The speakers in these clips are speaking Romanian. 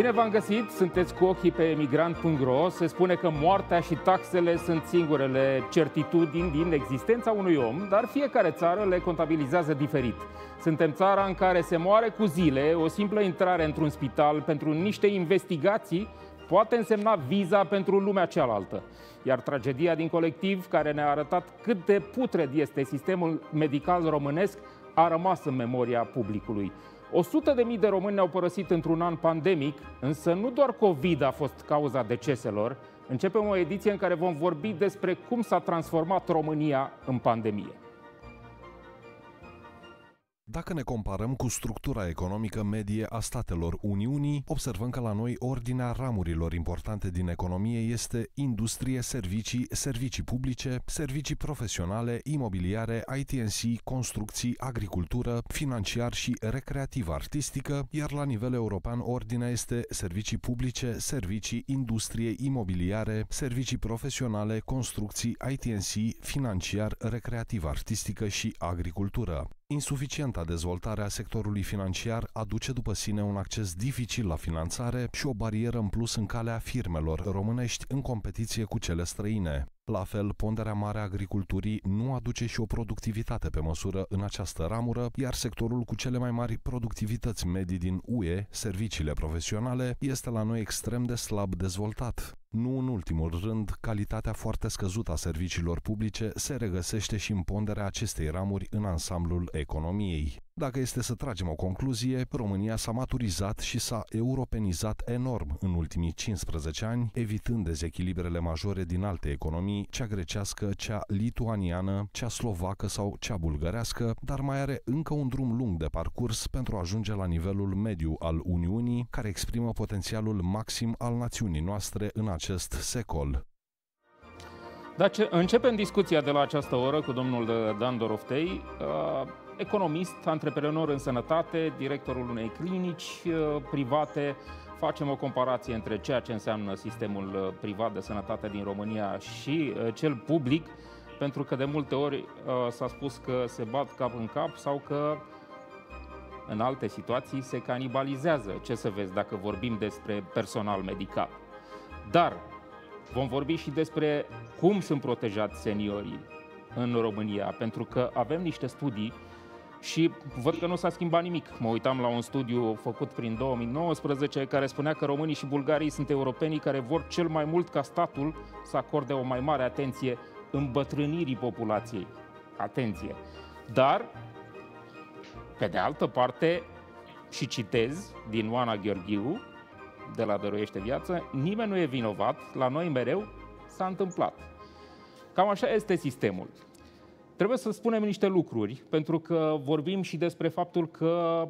Bine v-am găsit, sunteți cu ochii pe emigrant.ro. Se spune că moartea și taxele sunt singurele certitudini din existența unui om, dar fiecare țară le contabilizează diferit. Suntem țara în care se moare cu zile, o simplă intrare într-un spital pentru niște investigații poate însemna viza pentru lumea cealaltă. Iar tragedia din colectiv, care ne-a arătat cât de putred este sistemul medical românesc, a rămas în memoria publicului. 100 de mii de români ne-au părăsit într-un an pandemic, însă nu doar COVID a fost cauza deceselor. Începem o ediție în care vom vorbi despre cum s-a transformat România în pandemie. Dacă ne comparăm cu structura economică medie a statelor Uniunii, observăm că la noi ordinea ramurilor importante din economie este industrie, servicii, servicii publice, servicii profesionale, imobiliare, ITNC, construcții, agricultură, financiar și recreativ-artistică, iar la nivel european ordinea este servicii publice, servicii, industrie, imobiliare, servicii profesionale, construcții, ITNC, financiar, recreativ-artistică și agricultură. Insuficienta dezvoltare a sectorului financiar aduce după sine un acces dificil la finanțare și o barieră în plus în calea firmelor românești în competiție cu cele străine. La fel, ponderea mare a agriculturii nu aduce și o productivitate pe măsură în această ramură, iar sectorul cu cele mai mari productivități medii din UE, serviciile profesionale, este la noi extrem de slab dezvoltat. Nu în ultimul rând, calitatea foarte scăzută a serviciilor publice se regăsește și în ponderea acestei ramuri în ansamblul economiei. Dacă este să tragem o concluzie, România s-a maturizat și s-a europenizat enorm în ultimii 15 ani, evitând dezechilibrele majore din alte economii, cea grecească, cea lituaniană, cea slovacă sau cea bulgărească, dar mai are încă un drum lung de parcurs pentru a ajunge la nivelul mediu al Uniunii, care exprimă potențialul maxim al națiunii noastre în acest secol. Dar începem discuția de la această oră cu domnul Dan Doroftei. Uh, economist, antreprenor în sănătate, directorul unei clinici uh, private. Facem o comparație între ceea ce înseamnă sistemul uh, privat de sănătate din România și uh, cel public, pentru că de multe ori s-a spus că se bat cap în cap sau că în alte situații se canibalizează. Ce să vezi dacă vorbim despre personal medical. Dar vom vorbi și despre cum sunt protejați seniorii în România, pentru că avem niște studii și văd că nu s-a schimbat nimic. Mă uitam la un studiu făcut prin 2019 care spunea că românii și bulgarii sunt europenii care vor cel mai mult ca statul să acorde o mai mare atenție îmbătrânirii populației. Atenție! Dar, pe de altă parte, și citez din Oana Gheorghiu, de la Dăruiește Viață, nimeni nu e vinovat, la noi mereu s-a întâmplat. Cam așa este sistemul. Trebuie să spunem niște lucruri, pentru că vorbim și despre faptul că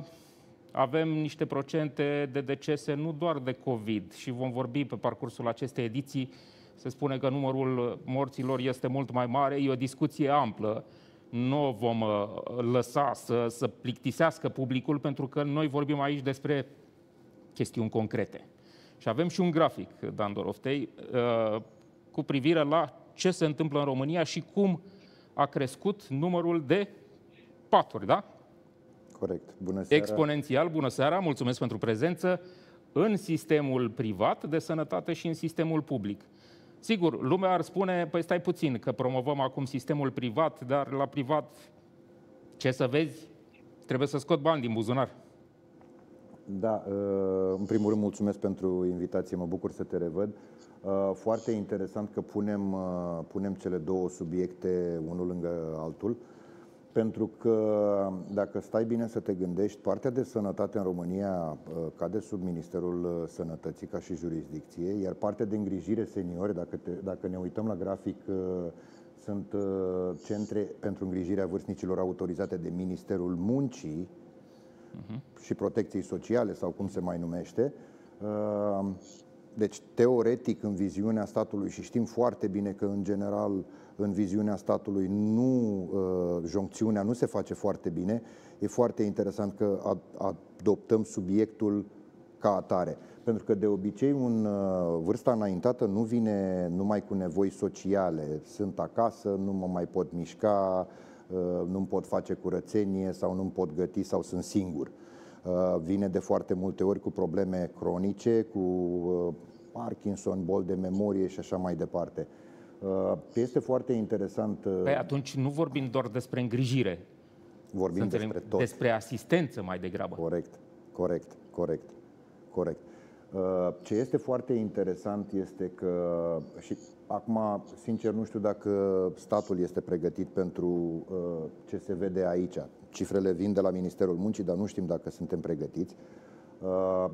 avem niște procente de decese nu doar de COVID și vom vorbi pe parcursul acestei ediții. Se spune că numărul morților este mult mai mare, e o discuție amplă. Nu o vom uh, lăsa să, să plictisească publicul pentru că noi vorbim aici despre chestiuni concrete. Și avem și un grafic, Dan Doroftei, uh, cu privire la ce se întâmplă în România și cum a crescut numărul de paturi, da? Corect. Bună seara. Exponențial, bună seara, mulțumesc pentru prezență în sistemul privat de sănătate și în sistemul public. Sigur, lumea ar spune, păi stai puțin, că promovăm acum sistemul privat, dar la privat, ce să vezi, trebuie să scot bani din buzunar. Da, uh, în primul rând mulțumesc pentru invitație, mă bucur să te revăd. Uh, foarte interesant că punem, uh, punem cele două subiecte unul lângă altul, pentru că dacă stai bine să te gândești, partea de sănătate în România cade sub Ministerul Sănătății ca și jurisdicție, iar partea de îngrijire seniori, dacă, te, dacă ne uităm la grafic, sunt centre pentru îngrijirea vârstnicilor autorizate de Ministerul Muncii, uh-huh. și protecției sociale sau cum se mai numește. Uh, deci, teoretic, în viziunea statului, și știm foarte bine că, în general, în viziunea statului, nu, uh, joncțiunea nu se face foarte bine, e foarte interesant că adoptăm subiectul ca atare. Pentru că, de obicei, un uh, vârsta înaintată nu vine numai cu nevoi sociale. Sunt acasă, nu mă mai pot mișca, Uh, nu-mi pot face curățenie sau nu-mi pot găti sau sunt singur. Vine de foarte multe ori cu probleme cronice, cu Parkinson, bol de memorie și așa mai departe. Este foarte interesant. Păi atunci nu vorbim doar despre îngrijire. Vorbim despre tot. Despre asistență mai degrabă. Corect, corect, corect, corect. Ce este foarte interesant este că, și acum, sincer, nu știu dacă statul este pregătit pentru ce se vede aici. Cifrele vin de la Ministerul Muncii, dar nu știm dacă suntem pregătiți.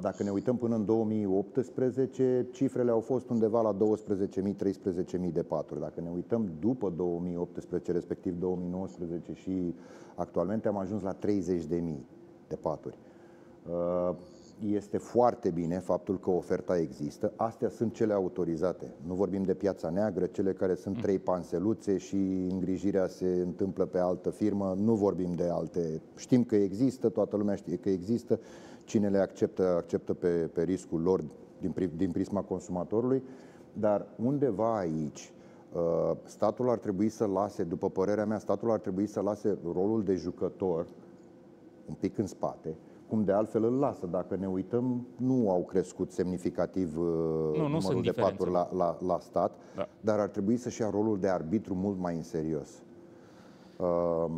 Dacă ne uităm până în 2018, cifrele au fost undeva la 12.000-13.000 de paturi. Dacă ne uităm după 2018, respectiv 2019 și actualmente, am ajuns la 30.000 de paturi. Este foarte bine faptul că oferta există. Astea sunt cele autorizate. Nu vorbim de piața neagră, cele care sunt trei panseluțe și îngrijirea se întâmplă pe altă firmă. Nu vorbim de alte. Știm că există, toată lumea știe că există cine le acceptă, acceptă pe, pe riscul lor din, din prisma consumatorului, dar undeva aici uh, statul ar trebui să lase, după părerea mea, statul ar trebui să lase rolul de jucător un pic în spate, cum de altfel îl lasă. Dacă ne uităm, nu au crescut semnificativ uh, nu, nu numărul de paturi la, la, la stat, da. dar ar trebui să-și ia rolul de arbitru mult mai în serios. Uh,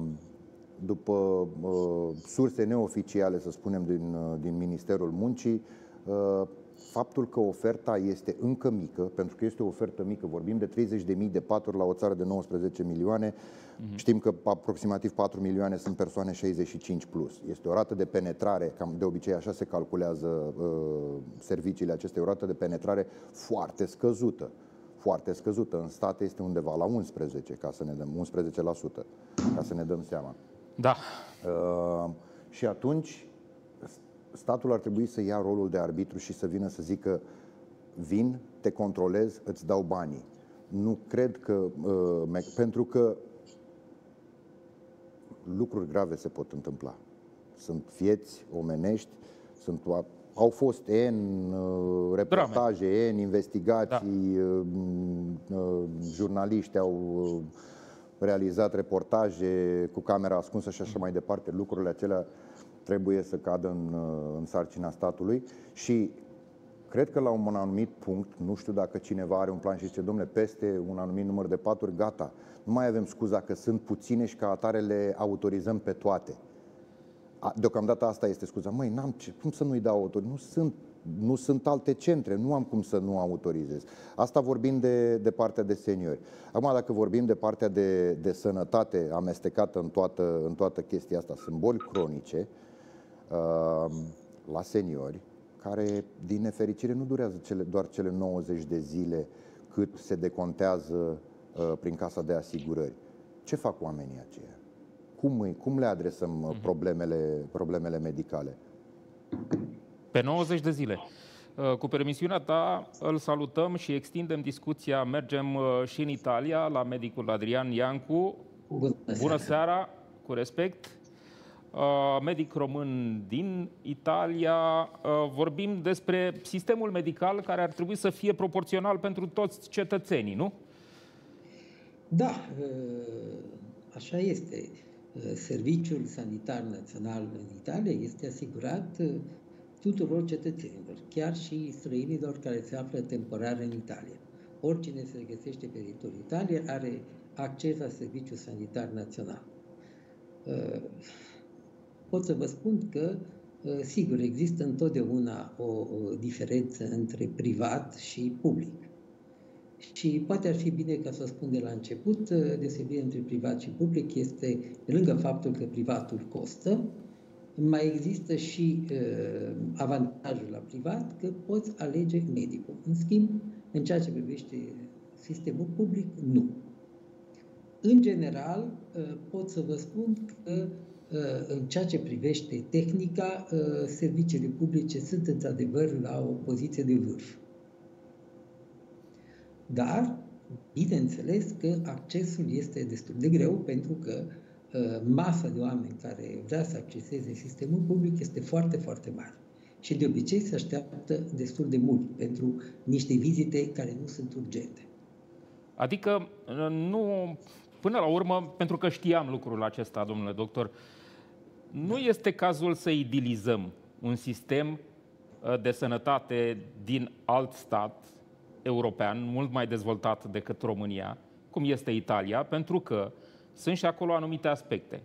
după uh, surse neoficiale, să spunem, din, uh, din Ministerul Muncii, uh, faptul că oferta este încă mică, pentru că este o ofertă mică, vorbim de 30.000 de paturi la o țară de 19 milioane, uh-huh. știm că aproximativ 4 milioane sunt persoane 65 plus. Este o rată de penetrare, cam de obicei așa se calculează uh, serviciile acestei, o rată de penetrare foarte scăzută foarte scăzută. În state este undeva la 11, ca să ne dăm 11%, ca să ne dăm seama. Da. Uh, și atunci statul ar trebui să ia rolul de arbitru și să vină să zică vin, te controlez, îți dau banii. Nu cred că, uh, pentru că lucruri grave se pot întâmpla. Sunt vieți omenești, sunt, au fost N uh, reportaje, Drame. N investigații, da. uh, uh, jurnaliști au uh, realizat reportaje cu camera ascunsă și așa mai departe, lucrurile acelea trebuie să cadă în, în sarcina statului și cred că la un anumit punct, nu știu dacă cineva are un plan și zice, domnule, peste un anumit număr de paturi, gata, nu mai avem scuza că sunt puține și ca atare le autorizăm pe toate. Deocamdată asta este scuza. Măi, n-am ce, cum să nu-i dau autor? Nu sunt nu sunt alte centre, nu am cum să nu autorizez. Asta vorbim de, de partea de seniori. Acum, dacă vorbim de partea de, de sănătate amestecată în toată, în toată chestia asta, sunt boli cronice uh, la seniori, care, din nefericire, nu durează cele, doar cele 90 de zile cât se decontează uh, prin casa de asigurări. Ce fac oamenii aceia? Cum, cum le adresăm uh, mhm. problemele, problemele medicale? Pe 90 de zile. Uh, cu permisiunea ta, îl salutăm și extindem discuția. Mergem uh, și în Italia, la medicul Adrian Iancu. Bună seara, Bună seara cu respect. Uh, medic român din Italia. Vorbim despre sistemul medical care ar trebui să fie proporțional pentru toți cetățenii, nu? Da, așa este. Serviciul sanitar național în Italia este asigurat tuturor cetățenilor, chiar și străinilor care se află temporar în Italia. Oricine se găsește pe teritoriul Italiei are acces la serviciul sanitar național. Uh, pot să vă spun că, uh, sigur, există întotdeauna o, o diferență între privat și public. Și poate ar fi bine ca să spun de la început, uh, deosebirea între privat și public este, pe lângă faptul că privatul costă, mai există și uh, avantajul la privat că poți alege medicul. În schimb, în ceea ce privește sistemul public, nu. În general, uh, pot să vă spun că uh, în ceea ce privește tehnica, uh, serviciile publice sunt într-adevăr la o poziție de vârf. Dar, bineînțeles că accesul este destul de greu pentru că uh, Uh, masa de oameni care vrea să acceseze sistemul public este foarte, foarte mare. Și de obicei se așteaptă destul de mult pentru niște vizite care nu sunt urgente. Adică uh, nu, până la urmă, pentru că știam lucrul acesta, domnule doctor, Nu este cazul să idilizăm un sistem uh, de sănătate din alt stat european, mult mai dezvoltat decât România, cum este Italia, pentru că sunt și acolo anumite aspecte.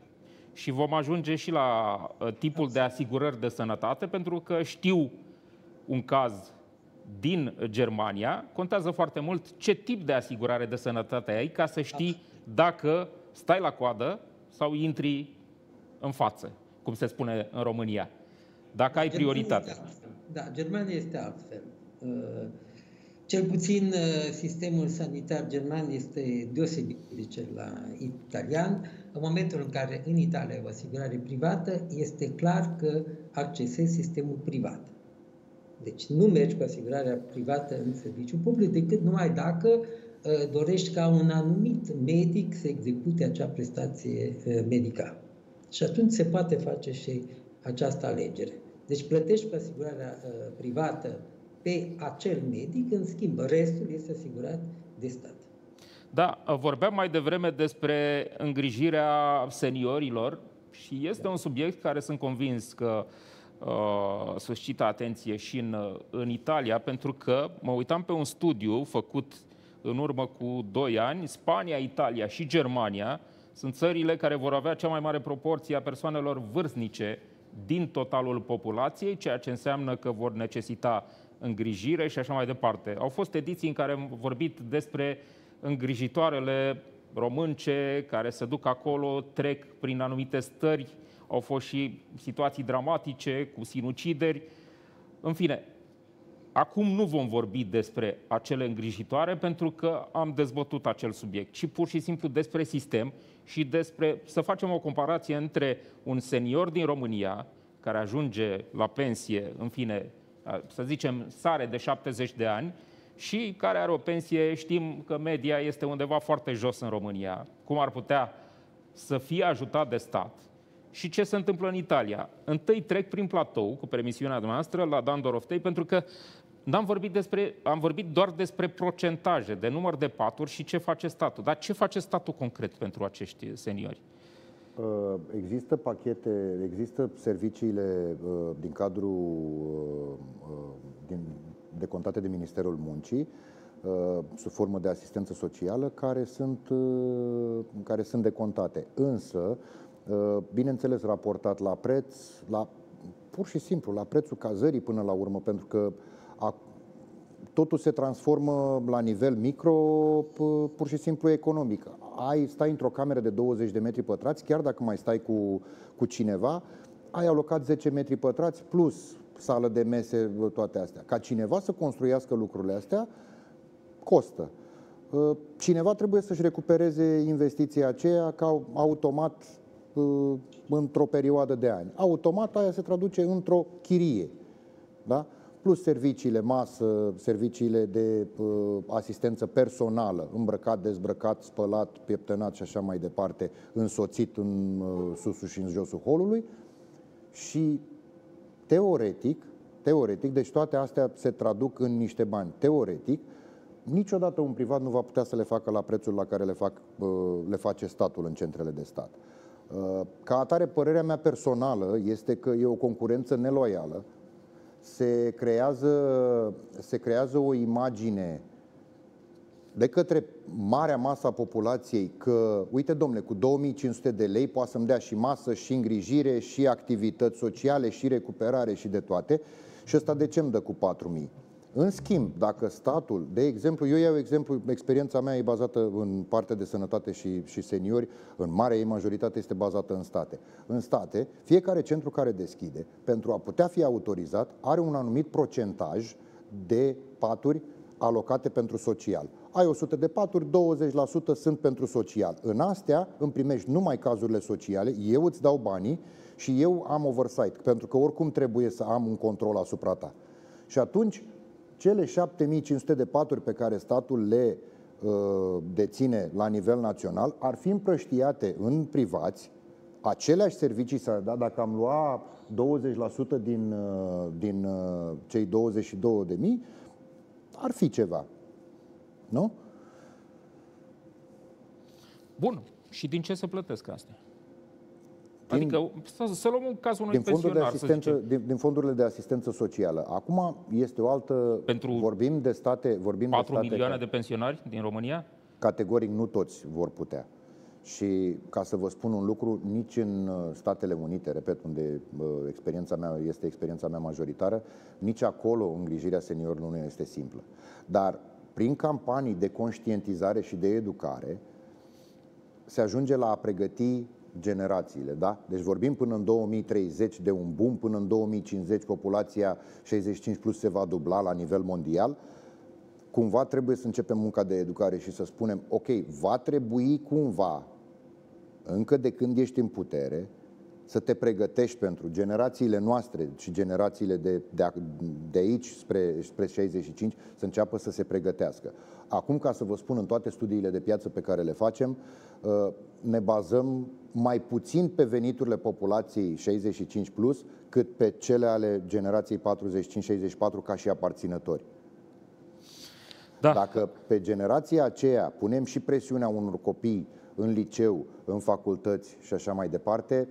Și vom ajunge și la uh, tipul de asigurări de sănătate, pentru că știu un caz din Germania, contează foarte mult ce tip de asigurare de sănătate ai, ca să știi dacă stai la coadă sau intri în față, cum se spune în România. Dacă ai prioritate. Da, Germania este altfel. Uh, cel puțin uh, sistemul sanitar german este deosebit de cel la italian. În momentul în care în Italia o asigurare privată, este clar că accesezi sistemul privat. Deci nu mergi cu asigurarea privată în serviciu public decât numai dacă uh, dorești ca un anumit medic să execute acea prestație uh, medicală. Și atunci se poate face și această alegere. Deci plătești pe asigurarea privată pe acel medic, în schimb, restul este asigurat de stat. Da, vorbeam mai devreme despre îngrijirea seniorilor și este un subiect care sunt convins că uh, suscită atenție și în, în Italia, pentru că mă uitam pe un studiu făcut în urmă cu 2 ani, Spania, Italia și Germania sunt țările care vor avea cea mai mare proporție a persoanelor vârstnice din totalul populației, ceea ce înseamnă că vor necesita îngrijire și așa mai departe. Au fost ediții în care am vorbit despre îngrijitoarele românce care se duc acolo, trec prin anumite stări, au fost și situații dramatice cu sinucideri. În fine, acum nu vom vorbi despre acele îngrijitoare pentru că am dezbătut acel subiect, ci pur și simplu despre sistem și despre să facem o comparație între un senior din România care ajunge la pensie, în fine, să zicem, sare de 70 de ani și care are o pensie, știm că media este undeva foarte jos în România, cum ar putea să fie ajutat de stat. Și ce se întâmplă în Italia? Întâi trec prin platou cu permisiunea noastră la Dan Doroftei, pentru că N-am vorbit despre, am vorbit doar despre procentaje, de număr de paturi și ce face statul. Dar ce face statul concret pentru acești seniori? Uh, există pachete, există serviciile uh, din cadrul uh, din, decontate de Ministerul Muncii sub formă de asistență socială care sunt, care sunt decontate. Însă, bineînțeles, raportat la preț, la, pur și simplu, la prețul cazării până la urmă, pentru că a, totul se transformă la nivel micro, pur și simplu economic ai, stai într-o cameră de 20 de metri pătrați, chiar dacă mai stai cu, cu cineva, ai alocat 10 metri pătrați plus sală de mese, toate astea. Ca cineva să construiască lucrurile astea, costă. Uh, cineva trebuie să-și recupereze investiția aceea ca automat uh, într-o perioadă de ani. Automat aia se traduce într-o chirie. Da? Plus serviciile masă, serviciile de uh, asistență personală, îmbrăcat, dezbrăcat, spălat, pieptănat și așa mai departe, însoțit în uh, susul și în josul holului și teoretic, teoretic, deci toate astea se traduc în niște bani. Teoretic, niciodată un privat nu va putea să le facă la prețul la care le, fac, uh, le face statul în centrele de stat. Uh, ca atare, părerea mea personală este că e o concurență neloială se creează, se creează o imagine de către marea masă a populației că, uite domnule, cu 2500 de lei poate să-mi dea și masă, și îngrijire, și activități sociale, și recuperare, și de toate. Și ăsta de ce îmi dă cu 4000? În schimb, dacă statul, de exemplu, eu iau exemplu, experiența mea e bazată în partea de sănătate și, și seniori, în mare ei majoritate este bazată în state. În state, fiecare centru care deschide, pentru a putea fi autorizat, are un anumit procentaj de paturi alocate pentru social. Ai 100 de paturi, 20% sunt pentru social. În astea îmi primești numai cazurile sociale, eu îți dau banii și eu am oversight, pentru că oricum trebuie să am un control asupra ta. Și atunci cele 7500 de paturi pe care statul le uh, deține la nivel național ar fi împrăștiate în privați, aceleași servicii s-ar da dacă am luat 20% din, uh, din uh, cei 22 de mii, ar fi ceva. Nu? Bun. Și din ce se plătesc astea? Din, adică să, să luăm un cazul unui din fondurile de pensionar, asistență, din, din fondurile de asistență socială. Acum este o altă... Pentru vorbim de state... Vorbim 4 de state milioane ca, de pensionari din România? Categoric nu toți vor putea. Și ca să vă spun un lucru, nici în uh, Statele Unite, repet, unde uh, experiența mea este experiența mea majoritară, nici acolo îngrijirea seniorilor nu este simplă. Dar prin campanii de conștientizare și de educare, se ajunge la a pregăti generațiile, da? Deci vorbim până în 2030 de un boom, până în 2050 populația 65 plus se va dubla la nivel mondial. Cumva trebuie să începem munca de educare și să spunem, ok, va trebui cumva, încă de când ești în putere, să te pregătești pentru generațiile noastre și generațiile de, de, de aici spre, spre 65 să înceapă să se pregătească. Acum, ca să vă spun, în toate studiile de piață pe care le facem, uh, ne bazăm mai puțin pe veniturile populației 65 plus, cât pe cele ale generației 45-64 ca și aparținători. Da. Dacă pe generația aceea punem și presiunea unor copii în liceu, în facultăți și așa mai departe,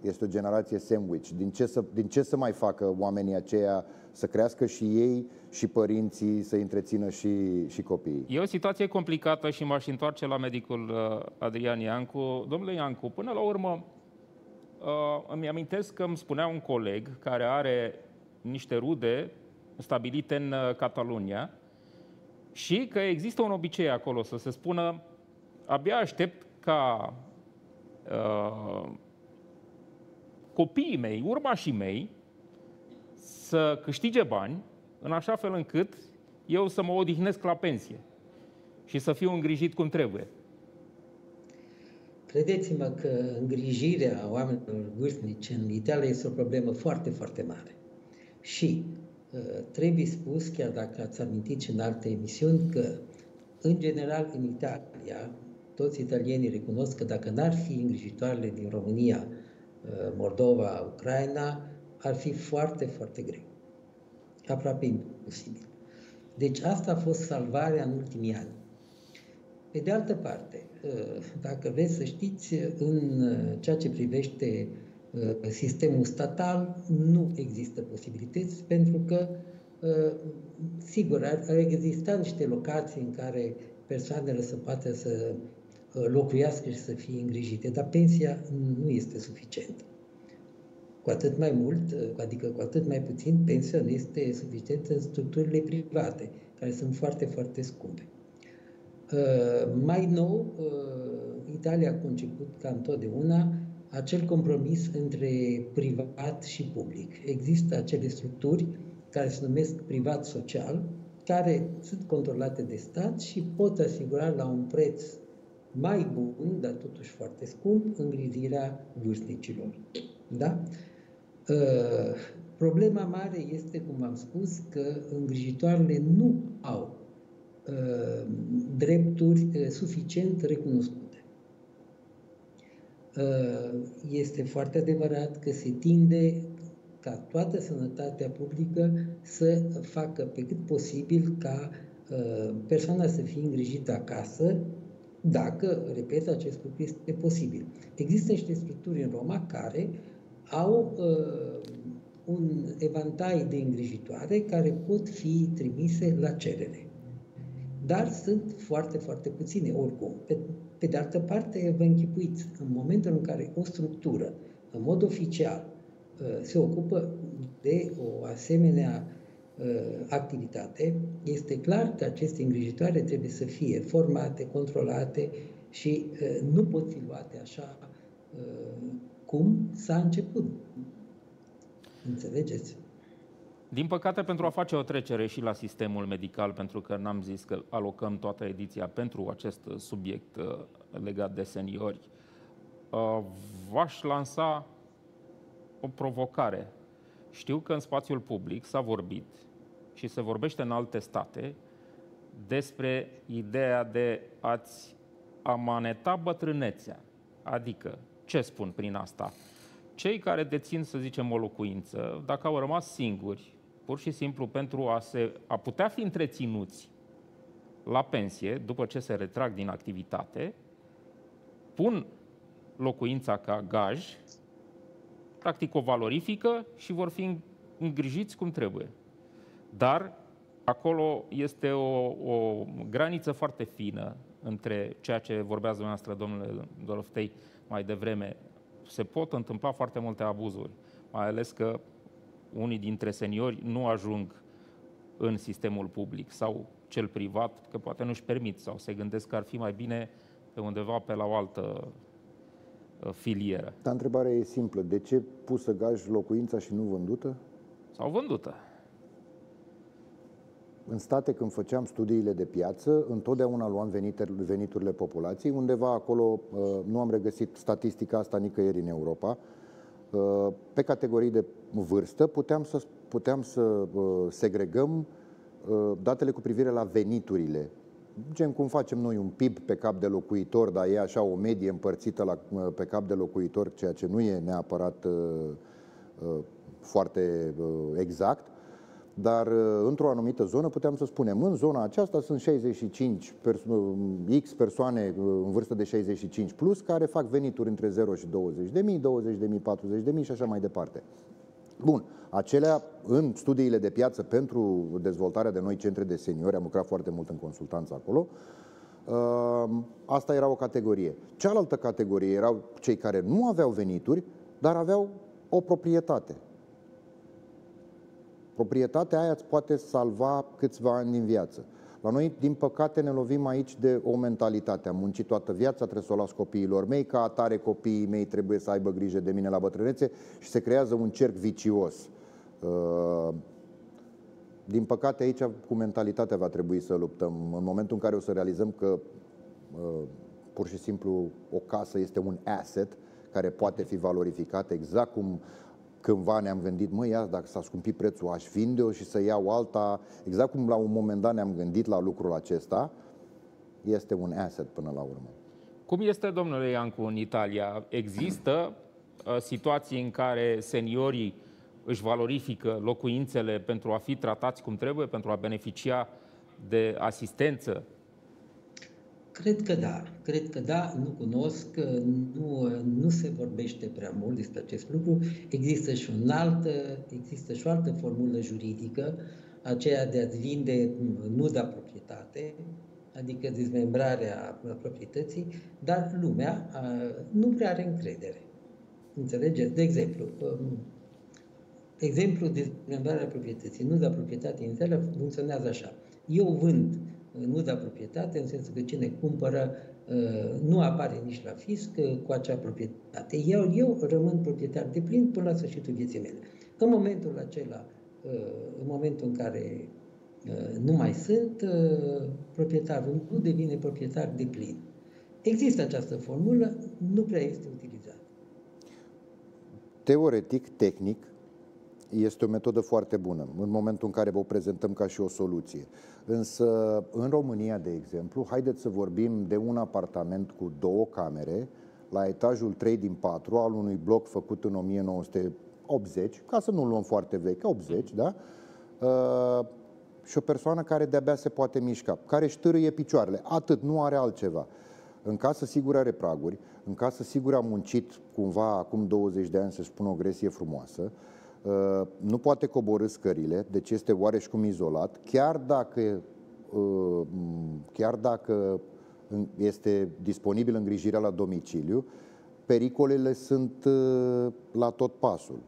este o generație sandwich. Din ce, să, din ce să mai facă oamenii aceia să crească și ei și părinții să întrețină și, și copiii? E o situație complicată și m-aș întoarce la medicul uh, Adrian Iancu. Domnule Iancu, până la urmă uh, îmi amintesc că îmi spunea un coleg care are niște rude stabilite în uh, Catalunia și că există un obicei acolo să se spună abia aștept ca uh, copiii mei, urmașii mei, să câștige bani în așa fel încât eu să mă odihnesc la pensie și să fiu îngrijit cum trebuie. Credeți-mă că îngrijirea oamenilor vârstnici în Italia este o problemă foarte, foarte mare. Și uh, trebuie spus, chiar dacă ați amintit și în alte emisiuni, că, în general, în Italia, toți italienii recunosc că dacă n-ar fi îngrijitoarele din România Uh, Moldova, Ucraina, ar fi foarte, foarte greu. Aproape imposibil. Deci asta a fost salvarea în ultimii ani. Pe de altă parte, uh, dacă vreți să știți, în uh, ceea ce privește sistemul statal, nu există posibilități, pentru că, sigur, ar exista niște locații în care persoanele să poată să Uh, locuiască și să fie îngrijite, dar pensia nu este suficientă. Cu atât mai mult, uh, adică cu atât mai puțin, pensia nu este suficientă în structurile private, care sunt foarte, foarte scumpe. Uh, mai nou, Italia a conceput ca întotdeauna acel compromis între privat și public. Există acele structuri care se numesc privat-social, care sunt controlate de stat și pot asigura la un preț mai bun, dar totuși foarte scump, îngrijirea vârstnicilor. Da? Uh, problema mare este, cum am spus, că îngrijitoarele nu au uh, drepturi uh, suficient recunoscute. Este foarte adevărat că se tinde ca toată sănătatea publică să facă pe cât posibil ca persoana să fie îngrijită acasă, dacă, repet, acest lucru este posibil. Există niște structuri în Roma care au uh, un evantai de îngrijitoare care pot fi trimise la cerere. Dar sunt foarte, foarte puține oricum. Pe, pe de altă parte, vă închipuiți, în momentul în care o structură, în mod oficial, uh, se ocupă de o asemenea Uh, activitate, este clar că aceste îngrijitoare trebuie să fie formate, controlate și uh, nu pot fi luate așa uh, cum s-a început. Înțelegeți? Din păcate, pentru a face o trecere și la sistemul medical, pentru că n-am zis că alocăm toată ediția pentru acest subiect legat de seniori, v-aș lansa o provocare. Știu că în spațiul public s-a vorbit și se vorbește în alte state despre ideea de a-ți amaneta bătrânețea. Adică, ce spun prin asta? Cei care dețin, să zicem, o locuință, dacă au rămas singuri, pur și simplu pentru a, se, a putea fi întreținuți la pensie, după ce se retrag din activitate, pun locuința ca gaj, practic o valorifică și vor fi îngrijiți cum trebuie. Dar acolo este o, o graniță foarte fină între ceea ce vorbeați dumneavoastră, domnule Doroftei, mai devreme. Se pot întâmpla foarte multe abuzuri, mai ales că unii dintre seniori nu ajung în sistemul public sau cel privat, că poate nu-și permit sau se gândesc că ar fi mai bine pe undeva pe la o altă uh, filieră. Dar întrebarea e simplă. De ce pusă gaj locuința și nu vândută? Sau vândută. În state, când făceam studiile de piață, întotdeauna luam veniturile populației. Undeva acolo, uh, nu am regăsit statistica asta nicăieri în Europa, uh, pe categorii de vârstă puteam să, puteam să uh, segregăm datele cu privire la veniturile. Gen cum facem noi un PIB pe cap de locuitor, dar e așa o medie împărțită la, pe cap de locuitor, ceea ce nu e neapărat uh, uh, foarte uh, exact, dar uh, într-o anumită zonă puteam să spunem, în zona aceasta sunt 65 perso- uh, X persoane uh, în vârstă de 65 plus care fac venituri între 0 și 20 de mii, 20 de mii, 40 de mii și așa mai departe. Bun, acelea în studiile de piață pentru dezvoltarea de noi centre de seniori, am lucrat foarte mult în consultanță acolo, asta era o categorie. Cealaltă categorie erau cei care nu aveau venituri, dar aveau o proprietate. Proprietatea aia îți poate salva câțiva ani din viață. La noi, din păcate, ne lovim aici de o mentalitate. Am muncit toată viața, trebuie să o las copiilor mei, ca atare copiii mei trebuie să aibă grijă de mine la bătrânețe și se creează un cerc vicios. Uh, din păcate, aici cu mentalitatea va trebui să luptăm. În momentul în care o să realizăm că uh, pur și simplu o casă este un asset care poate fi valorificat exact cum cândva ne-am gândit, măi, ia, dacă s-a scumpit prețul, aș vinde-o și să iau alta. Exact cum la un moment dat ne-am gândit la lucrul acesta, este un asset până la urmă. Cum este, domnule Iancu, în Italia? Există uh, situații în care seniorii își valorifică locuințele pentru a fi tratați cum trebuie, pentru a beneficia de asistență Cred că da, cred că da, nu cunosc, nu, nu se vorbește prea mult despre acest lucru. Există și, un alt, există și o altă formulă juridică, aceea de a-ți vinde nu da proprietate, adică dezmembrarea proprietății, dar lumea nu prea are încredere. Înțelegeți? De exemplu, um, exemplu de dezmembrarea proprietății, nu da proprietate inițială funcționează așa. Eu vând nu da proprietate, în sensul că cine cumpără uh, nu apare nici la fisc uh, cu acea proprietate. Eu, eu rămân proprietar de plin până la sfârșitul vieții mele. În momentul acela, uh, în momentul în care nu mai sunt, proprietarul nu devine proprietar de plin. Există această formulă, nu prea este utilizată. Teoretic, tehnic, este o metodă foarte bună în momentul în care o prezentăm ca și o soluție. Însă, în România, de exemplu, haideți să vorbim de un apartament cu două camere la etajul 3 din 4 al unui bloc făcut în 1980, ca să nu luăm foarte vechi, 80, da? Uh, și o persoană care de-abia se poate mișca, care își târâie picioarele, atât, nu are altceva. În casă sigur are praguri, în casă sigur a muncit cumva acum 20 de ani să spun o gresie frumoasă, Uh, nu poate coborâ scările, deci este oareșcum izolat, chiar dacă, uh, chiar dacă este disponibil îngrijirea la domiciliu, pericolele sunt uh, la tot pasul.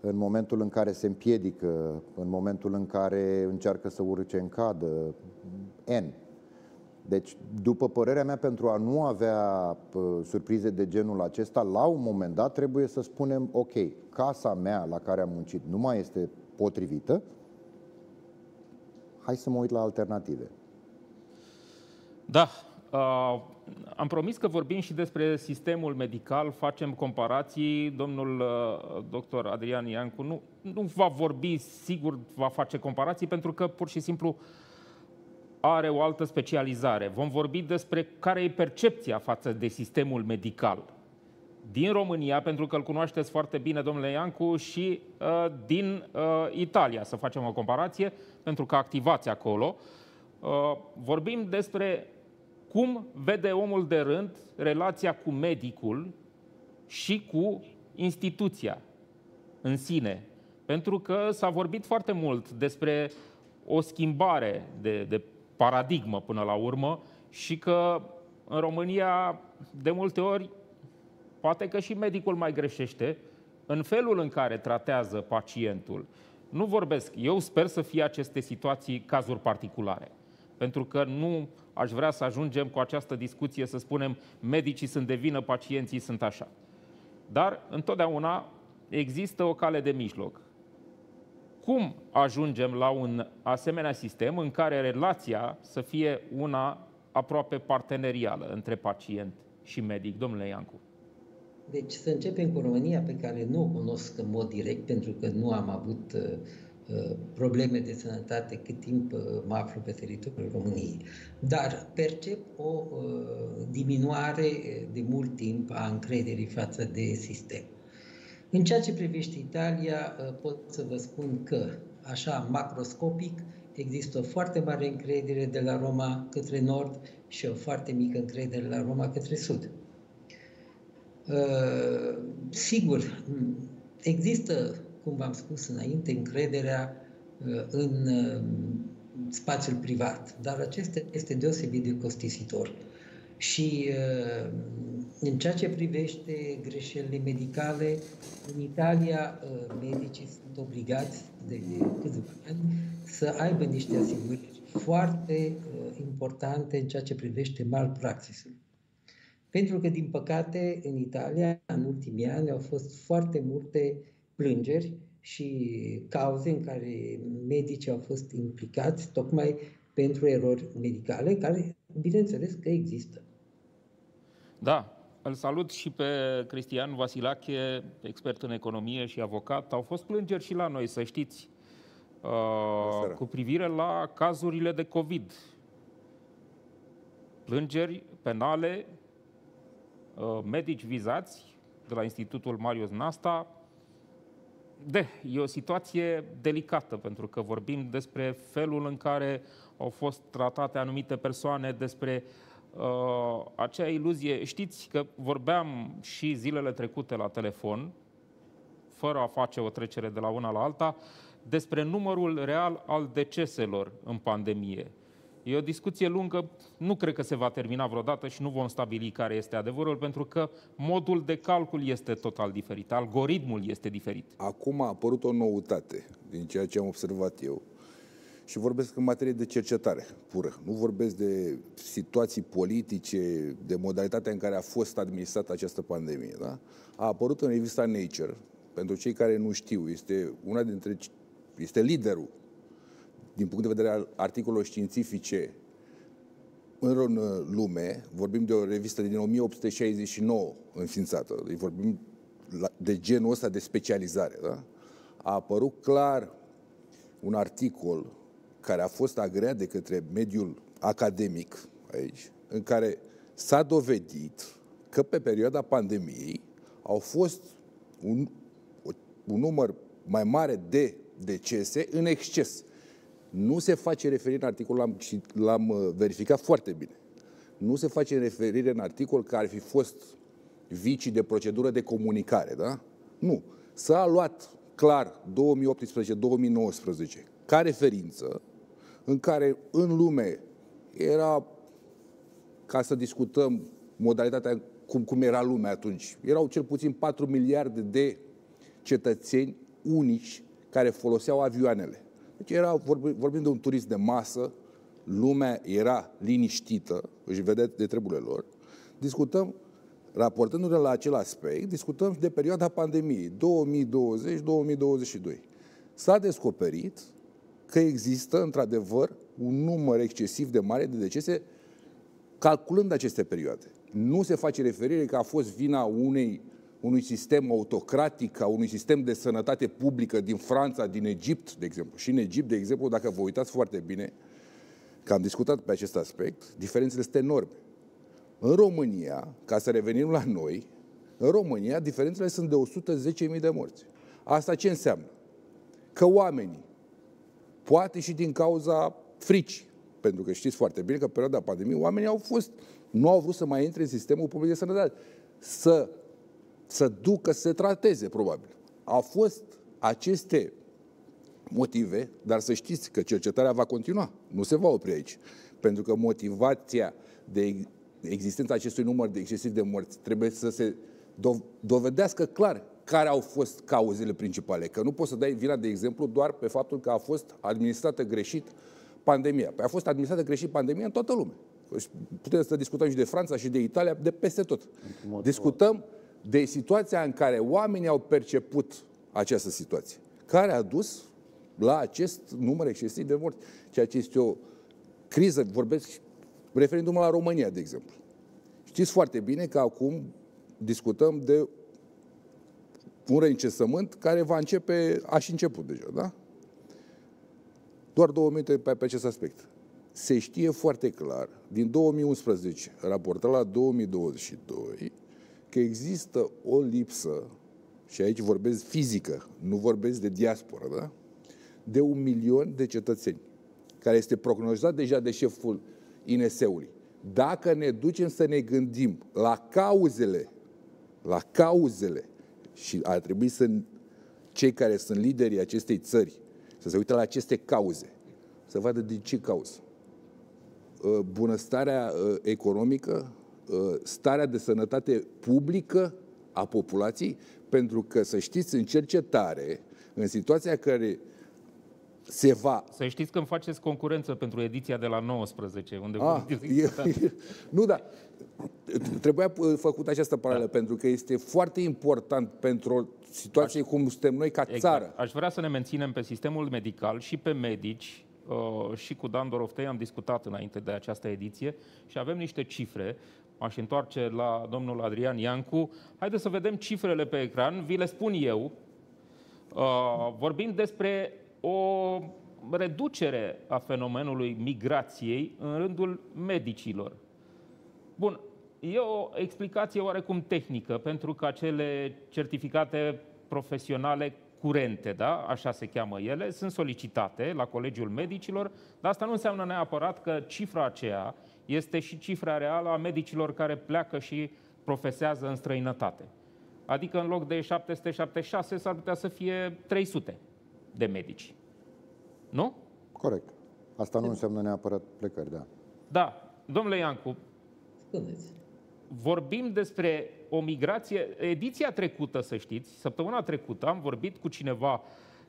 În momentul în care se împiedică, în momentul în care încearcă să urce în cadă, N. Deci, după părerea mea, pentru a nu avea uh, surprize de genul acesta, la un moment dat trebuie să spunem, ok, casa mea la care am muncit nu mai este potrivită, hai să mă uit la alternative. Da, uh, am promis că vorbim și despre sistemul medical, facem comparații. Domnul uh, doctor Adrian Iancu nu, nu va vorbi, sigur va face comparații, pentru că pur și simplu uh, are o altă specializare. Vom vorbi despre care e percepția față de sistemul medical din România, pentru că îl cunoașteți foarte bine, domnule Iancu, și uh, din uh, Italia, să facem o comparație, pentru că activați acolo. Uh, vorbim despre cum vede omul de rând relația cu medicul și cu instituția în sine. Pentru că s-a vorbit foarte mult despre o schimbare de, de paradigmă până la urmă și că în România de multe ori poate că și medicul mai greșește în felul în care tratează pacientul. Nu vorbesc, eu sper să fie aceste situații cazuri particulare. Pentru că nu aș vrea să ajungem cu această discuție să spunem medicii sunt de vină, pacienții sunt așa. Dar întotdeauna există o cale de mijloc. Cum ajungem la un asemenea sistem în care relația să fie una aproape partenerială între pacient și medic? Domnule Iancu. Deci să începem cu România, pe care nu o cunosc în mod direct, pentru că nu am avut uh, uh probleme de sănătate cât timp uh, mă aflu pe teritoriul României. Dar percep o uh, diminuare de mult timp a încrederii față de sistem. În ceea ce privește Italia, uh, pot să vă spun că, așa macroscopic, există o foarte mare încredere de la Roma către nord și o foarte mică încredere de la Roma către sud. Uh, sigur, există, cum v-am spus înainte, încrederea uh, în spațiul privat, dar acesta este deosebit de costisitor. Și uh, în ceea ce privește greșelile medicale, în Italia uh, medicii sunt obligați de câțiva ani să aibă niște asigurări foarte uh, importante în ceea ce privește malpraxisul. Pentru că, din păcate, în Italia, în ultimii ani, au fost foarte multe plângeri și cauze în care medicii au fost implicați tocmai pentru erori medicale, care, bineînțeles, că există. Da, îl salut și pe Cristian Vasilache, expert în economie și avocat. Au fost plângeri și la noi, să știți, uh, cu privire la cazurile de COVID. Plângeri penale, uh, medici vizați de la Institutul Marius Nasta. De, e o situație delicată, pentru că vorbim despre felul în care au fost tratate anumite persoane, despre uh, uh, acea iluzie. Știți că vorbeam și zilele trecute la telefon, fără a face o trecere de la una la alta, despre numărul real al deceselor în pandemie. E o discuție lungă, nu cred că se va termina vreodată și nu vom stabili care este adevărul, pentru că modul de calcul este total diferit, algoritmul este diferit. Acum a apărut o noutate din ceea ce am observat eu și vorbesc în materie de cercetare pură. Nu vorbesc de situații politice, de modalitatea în care a fost administrată această pandemie. Da? A apărut în revista Nature, pentru cei care nu știu, este una dintre este liderul din punct de vedere al articolelor științifice în lume, vorbim de o revistă din 1869 înființată, deci vorbim de genul ăsta de specializare, da? a apărut clar un articol care a fost agreat de către mediul academic aici, în care s-a dovedit că pe perioada pandemiei au fost un, un număr mai mare de decese în exces. Nu se face referire în articol, l-am, l-am uh, verificat foarte bine. Nu se face referire în articol că ar fi fost vicii de procedură de comunicare, da? Nu. S-a luat clar 2018-2019 ca referință în care în lume era, ca să discutăm modalitatea cum, cum era lumea atunci, erau cel puțin 4 miliarde de cetățeni unici care foloseau avioanele. Deci era, vorbim, vorbim de un turism de masă, lumea era liniștită, își vedea de treburile lor. Discutăm, raportându-ne la acel aspect, discutăm de perioada pandemiei, 2020-2022. S-a descoperit că există, într-adevăr, un număr excesiv de mare de decese calculând aceste perioade. Nu se face referire că a fost vina unei, unui sistem autocratic, a unui sistem de sănătate publică din Franța, din Egipt, de exemplu. Și în Egipt, de exemplu, dacă vă uitați foarte bine, că am discutat pe acest aspect, diferențele sunt enorme. În România, ca să revenim la noi, în România diferențele sunt de 110.000 de morți. Asta ce înseamnă? Că oamenii poate și din cauza fricii, Pentru că știți foarte bine că în perioada pandemiei oamenii au fost, nu au vrut să mai intre în sistemul public de sănătate, să, să ducă, să se trateze, probabil. Au fost aceste motive, dar să știți că cercetarea va continua, nu se va opri aici. Pentru că motivația de existența acestui număr de excesiv de morți trebuie să se dovedească clar care au fost cauzele principale. Că nu poți să dai vina, de exemplu, doar pe faptul că a fost administrată greșit pandemia. Păi a fost administrată greșit pandemia în toată lumea. Putem să discutăm și de Franța și de Italia, de peste tot. Discutăm de situația în care oamenii au perceput această situație, care a dus la acest număr excesiv de morți, ceea ce este o criză, vorbesc referindu-mă la România, de exemplu. Știți foarte bine că acum discutăm de un reincesământ care va începe, a și început deja, da? Doar două minute pe, pe acest aspect. Se știe foarte clar, din 2011, raportat la 2022, că există o lipsă, și aici vorbesc fizică, nu vorbesc de diaspora, da? De un milion de cetățeni, care este prognozat deja de șeful INS-ului. Dacă ne ducem să ne gândim la cauzele, la cauzele, și ar trebui să cei care sunt liderii acestei țări să se uite la aceste cauze, să vadă din ce cauză. Uh, bunăstarea uh, economică, uh, starea de sănătate publică a populației, pentru că, să știți, în cercetare, în situația care se va... Să știți că îmi faceți concurență pentru ediția de la 19, unde ah, e, e, Nu, da. Trebuia făcut această paralelă, da. pentru că este foarte important pentru o situație Aș... cum suntem noi ca exact. țară. Aș vrea să ne menținem pe sistemul medical și pe medici, uh, și cu Dan Doroftei am discutat înainte de această ediție și avem niște cifre. M-aș întoarce la domnul Adrian Iancu. Haideți să vedem cifrele pe ecran. Vi le spun eu. Uh, vorbim despre o reducere a fenomenului migrației în rândul medicilor. Bun, e o explicație oarecum tehnică, pentru că acele certificate profesionale curente, da? așa se cheamă ele, sunt solicitate la Colegiul Medicilor, dar asta nu înseamnă neapărat că cifra aceea este și cifra reală a medicilor care pleacă și profesează în străinătate. Adică în loc de 776 s-ar putea să fie 300 de medici. Nu? Corect. Asta nu înseamnă neapărat plecări, da. Da. Domnule Iancu, Spuneți. Vorbim despre o migrație. Ediția trecută, să știți, săptămâna trecută am vorbit cu cineva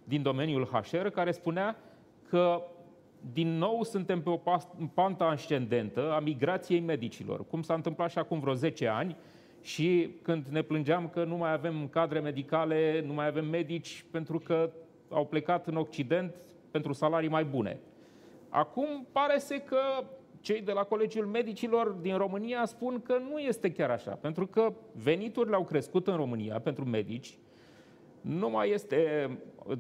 din domeniul HR care spunea că din nou suntem pe o pantă ascendentă a migrației medicilor, cum s-a întâmplat și acum vreo 10 ani, și când ne plângeam că nu mai avem cadre medicale, nu mai avem medici, pentru că au plecat în Occident pentru salarii mai bune. Acum pare să că cei de la Colegiul Medicilor din România spun că nu este chiar așa, pentru că veniturile au crescut în România pentru medici, nu mai este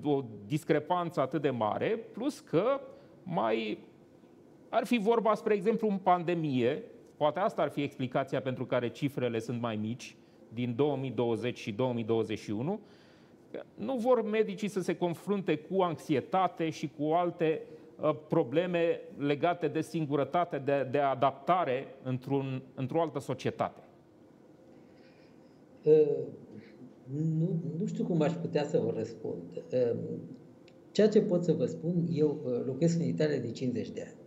o discrepanță atât de mare, plus că mai ar fi vorba, spre exemplu, în pandemie, poate asta ar fi explicația pentru care cifrele sunt mai mici din 2020 și 2021, nu vor medicii să se confrunte cu anxietate și cu alte uh, probleme legate de singurătate, de, de adaptare într-un, într-o altă societate? Uh, nu, nu știu cum aș putea să vă răspund. Uh, ceea ce pot să vă spun, eu uh, locuiesc în Italia de 50 de ani.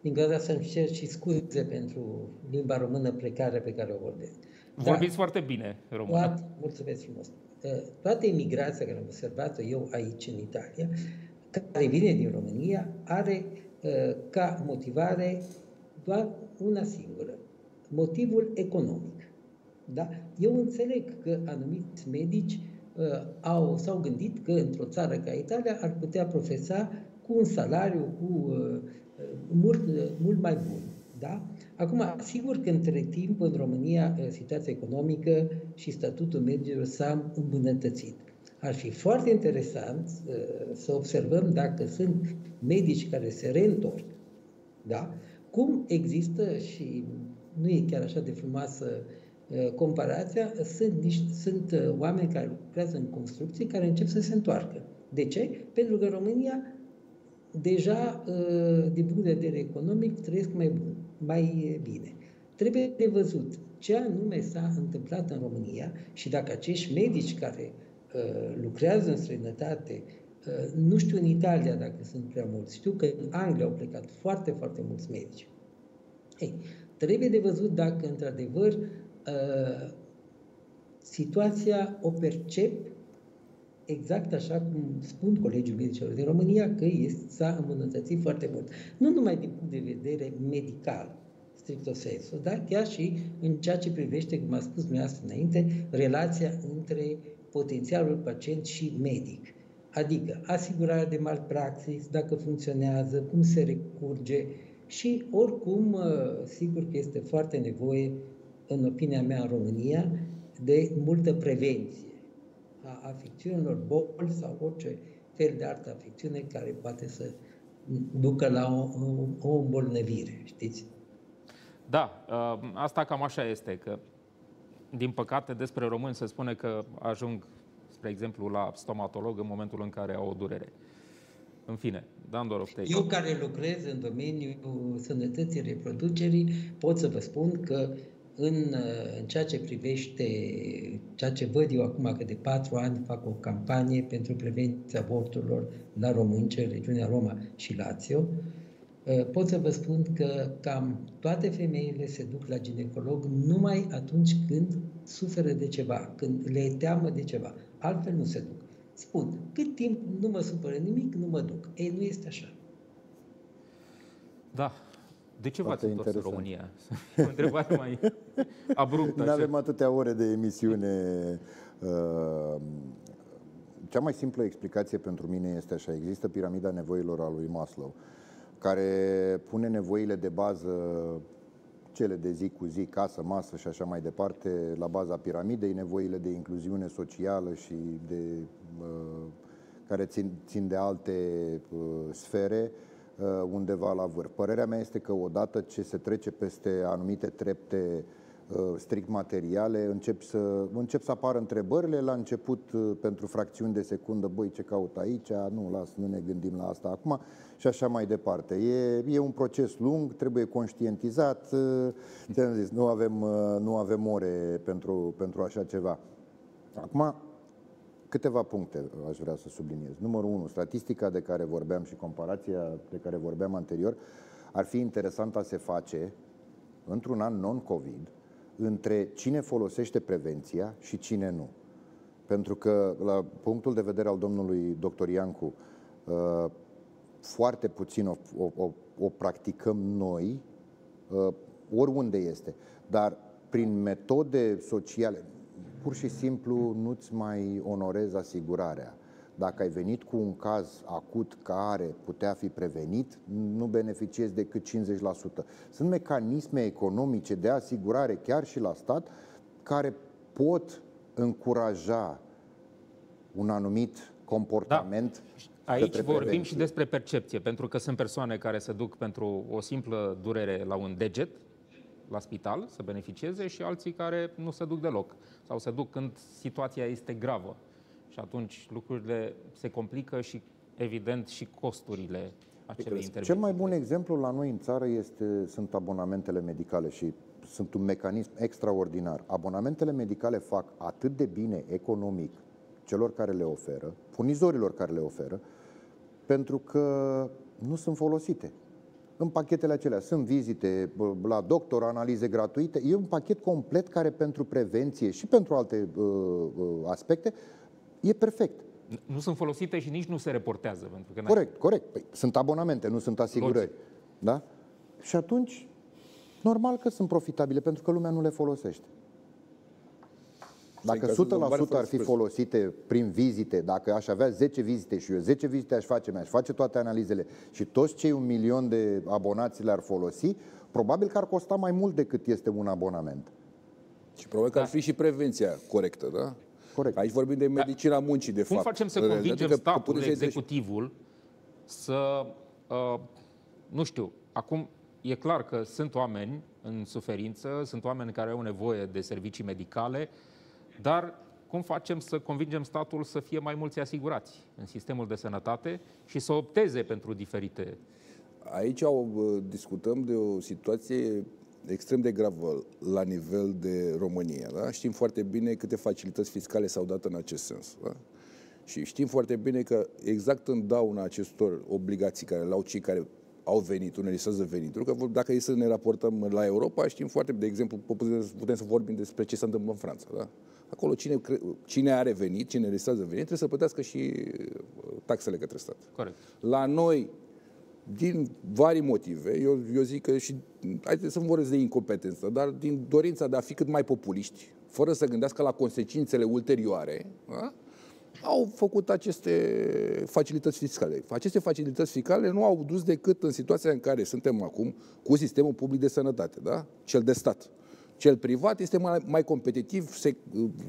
Din cauza să-mi cer și scuze pentru limba română precară pe care o vorbesc. Vorbiți Dar, foarte bine română. Mulțumesc frumos toată imigrația care am observat-o eu aici în Italia, care vine din România, are uh, ca motivare doar una singură, motivul economic. Da? Eu înțeleg că anumiți medici uh, au, s-au gândit că într-o țară ca Italia ar putea profesa cu un salariu cu uh, mult, mult mai bun. Da? Acum, sigur că între timp în România eh, situația economică și statutul medicilor s-a îmbunătățit. Ar fi foarte interesant uh, să observăm dacă sunt medici care se reîntorc, da? cum există și nu e chiar așa de frumoasă uh, comparația, sunt, niște, sunt uh, oameni care lucrează în construcții care încep să se întoarcă. De ce? Pentru că România deja, uh, din punct de vedere economic, trăiesc mai, bun, mai bine. Trebuie de văzut ce anume s-a întâmplat în România și dacă acești medici care uh, lucrează în străinătate, uh, nu știu în Italia dacă sunt prea mulți, știu că în Anglia au plecat foarte, foarte mulți medici. Ei, trebuie de văzut dacă, într-adevăr, uh, situația o percep exact așa cum spun Colegiul Medicilor din România, că este, s-a îmbunătățit foarte mult. Nu numai din punct de vedere medical, stricto sensu, dar chiar și în ceea ce privește, cum a spus dumneavoastră înainte, relația între potențialul pacient și medic. Adică asigurarea de malpraxis, dacă funcționează, cum se recurge și oricum, uh, sigur că este foarte nevoie, în opinia mea, în România, de multă prevenție a afecțiunilor, boli sau orice fel de altă afecțiune care poate să ducă la o, o, o îmbolnăvire, știți? Da, ă, asta cam așa este, că din păcate despre români se spune că ajung, spre exemplu, la stomatolog în momentul în care au o durere. În fine, Dan Doroftei. Eu care lucrez în domeniul sănătății reproducerii pot să vă spun că în, în ceea ce privește ceea ce văd eu acum, că de patru ani fac o campanie pentru prevenția aborturilor la Românce, regiunea Roma și Lazio, uh, pot să vă spun că cam toate femeile se duc la ginecolog numai atunci când suferă de ceva, când le e teamă de ceva. Altfel nu se duc. Spun, cât timp nu mă supără nimic, nu mă duc. Ei, nu este așa. Da, de ce v-ați întors în România? o întrebare mai abruptă. Nu avem atâtea ore de emisiune. Uh, cea mai simplă explicație pentru mine este așa. Există piramida nevoilor a lui Maslow, care pune nevoile de bază cele de zi cu zi, casă, masă și așa mai departe, la baza piramidei, nevoile de incluziune socială și de, uh, care țin, țin de alte uh, sfere, Uh, undeva la vârf. Părerea mea este că odată ce se trece peste anumite trepte uh, strict materiale, încep să, încep să apară întrebările la început uh, pentru fracțiuni de secundă, băi, ce caut aici, nu, las, nu ne gândim la asta acum și așa mai departe. E, e un proces lung, trebuie conștientizat, ți-am zis, nu avem, nu avem ore pentru, pentru așa ceva. Acum, Câteva puncte aș vrea să subliniez. Numărul 1, statistica de care vorbeam și comparația de care vorbeam anterior ar fi interesant a se face într-un an non-COVID între cine folosește prevenția și cine nu. Pentru că, la punctul de vedere al domnului dr. Iancu, uh, foarte puțin o, o, o, o practicăm noi, uh, oriunde este. Dar prin metode sociale, pur și simplu nu-ți mai onorezi asigurarea. Dacă ai venit cu un caz acut care putea fi prevenit, nu beneficiezi decât 50%. Sunt mecanisme economice de asigurare, chiar și la stat, care pot încuraja un anumit comportament. Da. Aici vorbim prevenție. și despre percepție, pentru că sunt persoane care se duc pentru o simplă durere la un deget, la spital să beneficieze și alții care nu se duc deloc sau se duc când situația este gravă. Și atunci lucrurile se complică și, evident, și costurile acelei intervenții. Cel mai bun exemplu la noi în țară este, sunt abonamentele medicale și sunt un mecanism extraordinar. Abonamentele medicale fac atât de bine economic celor care le oferă, furnizorilor care le oferă, pentru că nu sunt folosite în pachetele acelea. Sunt vizite la doctor, analize gratuite. E un pachet complet care pentru prevenție și pentru alte uh, uh, aspecte e perfect. Nu sunt folosite și nici nu se reportează. Pentru că corect, corect. Păi, sunt abonamente, nu sunt asigurări. Da? Și atunci, normal că sunt profitabile, pentru că lumea nu le folosește. Dacă 100% ar fi folosite prin vizite, dacă aș avea 10 vizite și eu 10 vizite aș face, mi-aș face toate analizele și toți cei un milion de abonați le-ar folosi, probabil că ar costa mai mult decât este un abonament. Și probabil că da. ar fi și prevenția corectă, da? Corect. Aici vorbim de medicina muncii, de Cum fapt. facem să convingem adică statul, executivul, să, uh, nu știu, acum e clar că sunt oameni în suferință, sunt oameni care au nevoie de servicii medicale, dar cum facem să convingem statul să fie mai mulți asigurați în sistemul de sănătate și să opteze pentru diferite Aici au, discutăm de o situație extrem de gravă la nivel de România. Da? Știm foarte bine câte facilități fiscale s-au dat în acest sens. Da? Și știm foarte bine că exact în dauna acestor obligații care le au cei care au venit, unele să venituri, că dacă e să ne raportăm la Europa, știm foarte bine, de exemplu, putem să vorbim despre ce se întâmplă în Franța. Da? Acolo cine, cine are venit, cine realizează venit, trebuie să plătească și uh, taxele către stat. Corect. La noi, din vari motive, eu, eu zic că și, haideți să nu vorbesc de incompetență, dar din dorința de a fi cât mai populiști, fără să gândească la consecințele ulterioare, da? au făcut aceste facilități fiscale. Aceste facilități fiscale nu au dus decât în situația în care suntem acum cu sistemul public de sănătate, da? cel de stat. Cel privat este mai, mai competitiv, se,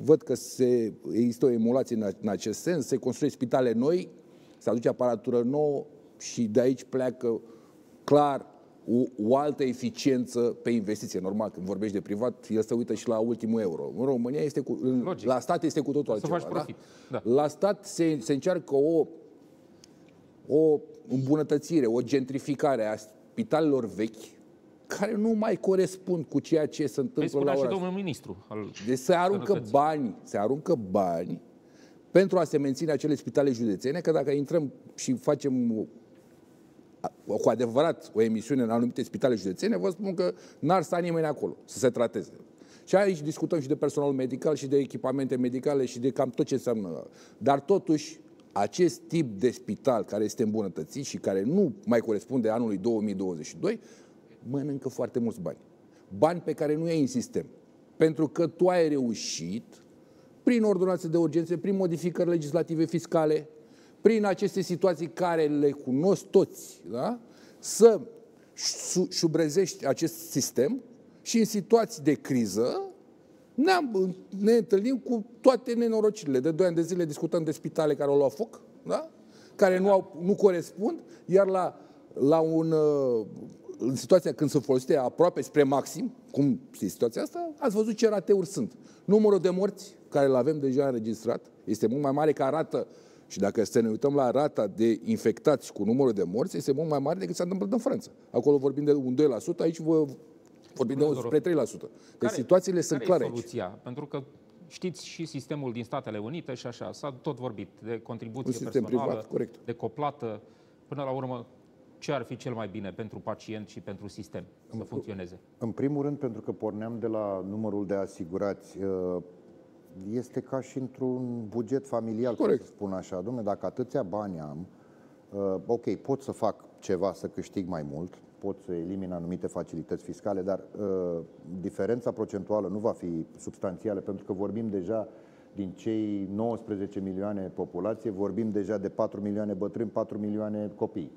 văd că se, există o emulație în, în acest sens, se construiesc spitale noi, se aduce aparatură nouă, și de aici pleacă clar o, o altă eficiență pe investiție. Normal, când vorbești de privat, el se uită și la ultimul euro. În România este cu, în, la stat este cu totul altceva. Să faci profit. Da? Da. La stat se, se încearcă o, o îmbunătățire, o gentrificare a spitalelor vechi, care nu mai corespund cu ceea ce se întâmplă la oraș. și domnul ministru. Al deci se aruncă sănătății. bani, se aruncă bani pentru a se menține acele spitale județene, că dacă intrăm și facem cu adevărat o emisiune în anumite spitale județene, vă spun că n-ar sta nimeni acolo să se trateze. Și aici discutăm și de personal medical și de echipamente medicale și de cam tot ce înseamnă. Dar totuși, acest tip de spital care este îmbunătățit și care nu mai corespunde anului 2022, mănâncă foarte mulți bani. Bani pe care nu i-ai în sistem. Pentru că tu ai reușit, prin ordonanțe de urgențe, prin modificări legislative fiscale, prin aceste situații care le cunosc toți, da? să șubrezești acest sistem și în situații de criză ne, ne întâlnim cu toate nenorocirile. De 2 ani de zile discutăm de spitale care au luat foc, da? care nu, au, nu corespund, iar la, la un, uh, în situația când se folosește aproape spre maxim, cum este situația asta, ați văzut ce rateuri sunt. Numărul de morți care îl avem deja înregistrat este mult mai mare ca rată și dacă să ne uităm la rata de infectați cu numărul de morți, este mult mai mare decât s-a întâmplat în Franța. Acolo vorbim de un 2%, aici vă vorbim de spre 3%. Deci care, situațiile sunt care clare e soluția? Aici. Pentru că știți și sistemul din Statele Unite și așa, s-a tot vorbit de contribuție un personală, privat, corect. de coplată. Până la urmă, ce ar fi cel mai bine pentru pacient și pentru sistem să funcționeze? În primul rând, pentru că porneam de la numărul de asigurați, uh, este ca și într-un buget familial, Corect. să spun așa. Dom'le, dacă atâția bani am, uh, ok, pot să fac ceva să câștig mai mult, pot să elimin anumite facilități fiscale, dar uh, diferența procentuală nu va fi substanțială, pentru că vorbim deja din cei 19 milioane populație, vorbim deja de 4 milioane bătrâni, 4 milioane copii.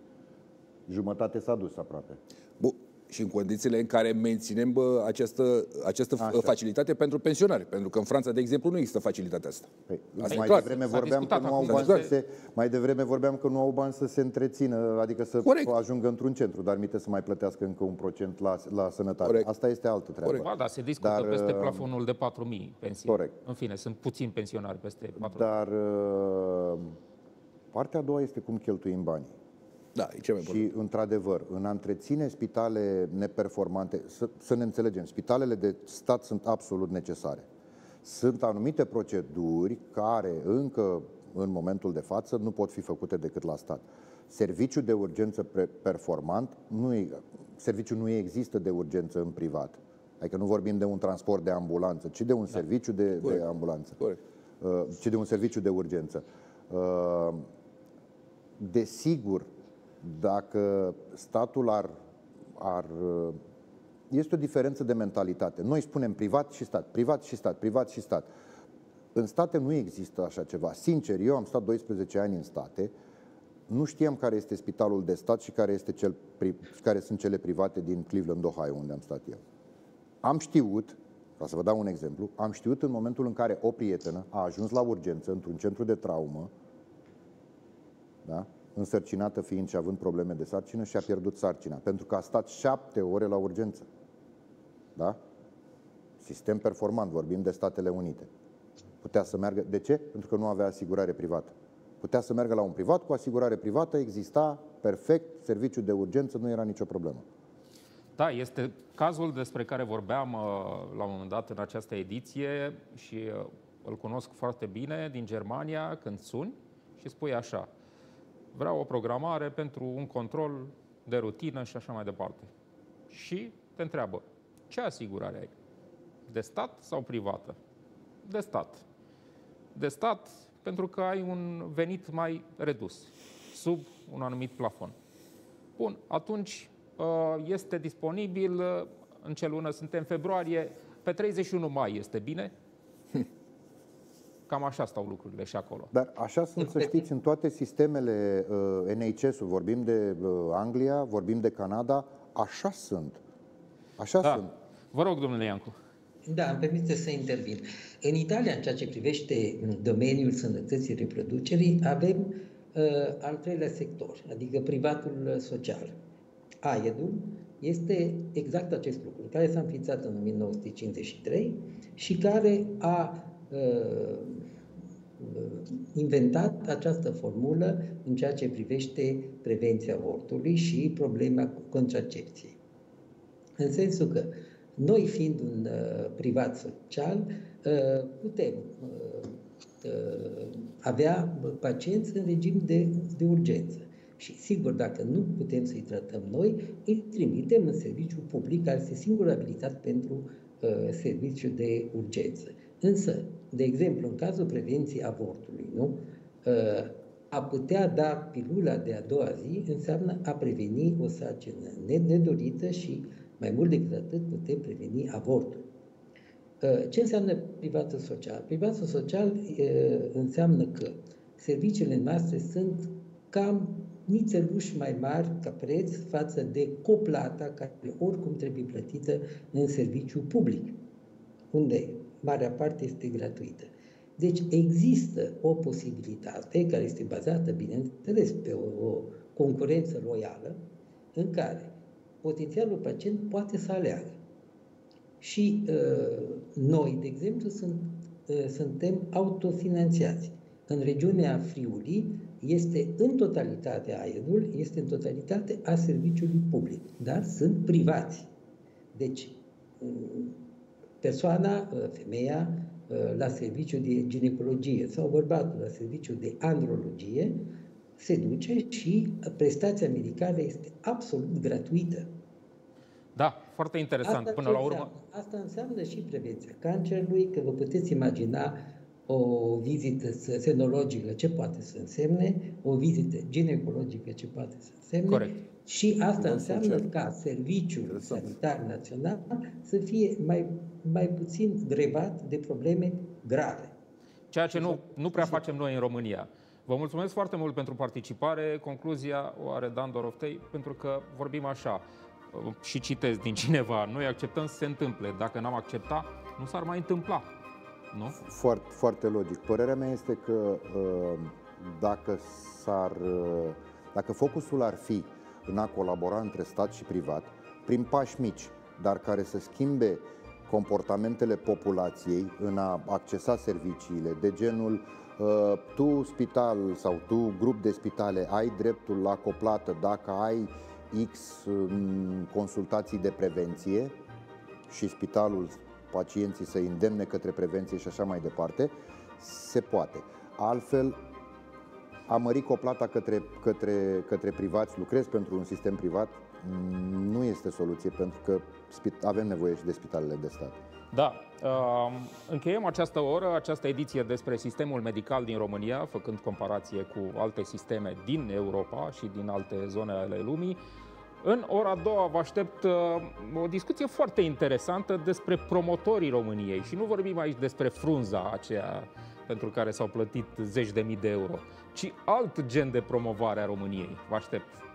Jumătate s-a dus aproape. Bun și în condițiile în care menținem bă, această, această Așa. facilitate pentru pensionari. Pentru că în Franța, de exemplu, nu există facilitatea asta. Păi, asta mai, devreme vorbeam că nu au bani să se, mai devreme vorbeam că nu au bani să se întrețină, adică să Corect. ajungă într-un centru, dar mite să mai plătească încă un procent la, la sănătate. Corect. Asta este altă treabă. Corect. Ba, da, se discută dar, peste uh, plafonul de 4.000 pensii. Corect. În fine, sunt puțini pensionari peste 4.000. Dar uh, partea a doua este cum cheltuim banii. Da, e cel mai Și, într-adevăr, în a întreține spitale neperformante, să, să ne înțelegem, spitalele de stat sunt absolut necesare. Sunt anumite proceduri care încă în momentul de față nu pot fi făcute decât la stat. Serviciul de urgență performant, nu e, serviciul nu există de urgență în privat. Adică nu vorbim de un transport de ambulanță, ci de un da. serviciu de, de ambulanță. Corect. Uh, ci de un serviciu de urgență. Uh, desigur, dacă statul ar, ar... Este o diferență de mentalitate. Noi spunem privat și stat, privat și stat, privat și stat. În state nu există așa ceva. Sincer, eu am stat 12 ani în state, nu știam care este spitalul de stat și care, este cel, care sunt cele private din Cleveland, Ohio, unde am stat eu. Am știut, ca să vă dau un exemplu, am știut în momentul în care o prietenă a ajuns la urgență într-un centru de traumă, da? Însărcinată fiind și având probleme de sarcină și a pierdut sarcina, pentru că a stat șapte ore la urgență. Da? Sistem performant, vorbim de Statele Unite. Putea să meargă. De ce? Pentru că nu avea asigurare privată. Putea să meargă la un privat cu asigurare privată, exista perfect, serviciul de urgență, nu era nicio problemă. Da, este cazul despre care vorbeam uh, la un moment dat în această ediție și uh, îl cunosc foarte bine din Germania când suni și spui așa, vreau o programare pentru un control de rutină și așa mai departe. Și te întreabă, ce asigurare ai? De stat sau privată? De stat. De stat pentru că ai un venit mai redus, sub un anumit plafon. Bun, atunci uh, este disponibil uh, în ce lună suntem februarie, pe 31 mai este bine? Cam așa stau lucrurile și acolo. Dar așa sunt, să știți, în toate sistemele uh, NHS-ul, vorbim de uh, Anglia, vorbim de Canada, așa sunt. Așa da. sunt. Vă rog, domnule Iancu. Da, îmi permite să intervin. În Italia, în ceea ce privește domeniul sănătății reproducerii, avem uh, al treilea sector, adică privatul social. AED-ul este exact acest lucru, care s-a înființat în 1953 și care a uh, inventat această formulă în ceea ce privește prevenția avortului și problema contracepției. În sensul că noi fiind un uh, privat social, uh, putem uh, uh, avea pacienți în regim de, de urgență. Și sigur, dacă nu putem să-i tratăm noi, îi trimitem în serviciu public, care este singur abilitat pentru uh, serviciu de urgență. Însă, de exemplu, în cazul prevenției avortului, nu? Uh, a putea da pilula de a doua zi înseamnă a preveni o sarcină nedorită și mai mult decât atât, putem preveni avortul. Uh, ce înseamnă privatul social? Privatul social uh, înseamnă că serviciile noastre sunt cam nițeluși mai mari ca preț față de coplata care oricum trebuie plătită în serviciu public, unde marea parte este gratuită. Deci există o posibilitate care este bazată, bineînțeles, pe o, o concurență loială, în care potențialul pacient poate să aleagă. Și uh, noi, de exemplu, sunt, uh, suntem autofinanțiați. În regiunea Friului este în totalitate AED-ul, este în totalitate a serviciului public, dar sunt privați. Deci, uh, persoana, uh, femeia, uh, la serviciu de ginecologie sau bărbatul la serviciu de andrologie, se duce și prestația medicală este absolut gratuită. Da, foarte interesant. Asta Până la urmă. Înseamnă? Asta înseamnă și prevenția cancerului, că vă puteți imagina o vizită senologică ce poate să însemne, o vizită ginecologică ce poate să însemne. Corect. Și asta înseamnă ca Serviciul Sanitar Național să fie mai, mai puțin grevat de probleme grave. Ceea ce nu, nu prea facem noi în România. Vă mulțumesc foarte mult pentru participare. Concluzia o are Dan Doroftei, pentru că vorbim așa și citesc din cineva, noi acceptăm să se întâmple. Dacă n-am acceptat, nu s-ar mai întâmpla. Nu? Foarte, foarte logic. Părerea mea este că uh, dacă s-ar, uh, dacă focusul ar fi în a colabora între stat și privat, prin pași mici, dar care să schimbe comportamentele populației în a accesa serviciile, de genul uh, tu spital sau tu grup de spitale ai dreptul la coplată dacă ai X um, consultații de prevenție și spitalul pacienții să îndemne către prevenție și așa mai departe, se poate. Altfel, a mări coplata către, către, către privați, lucrez pentru un sistem privat, nu este soluție, pentru că avem nevoie și de spitalele de stat. Da. Uh, încheiem această oră, această ediție despre sistemul medical din România, făcând comparație cu alte sisteme din Europa și din alte zone ale lumii. În ora a doua vă aștept uh, o discuție foarte interesantă despre promotorii României și nu vorbim aici despre frunza aceea pentru care s-au plătit zeci de mii de euro, ci alt gen de promovare a României. Vă aștept!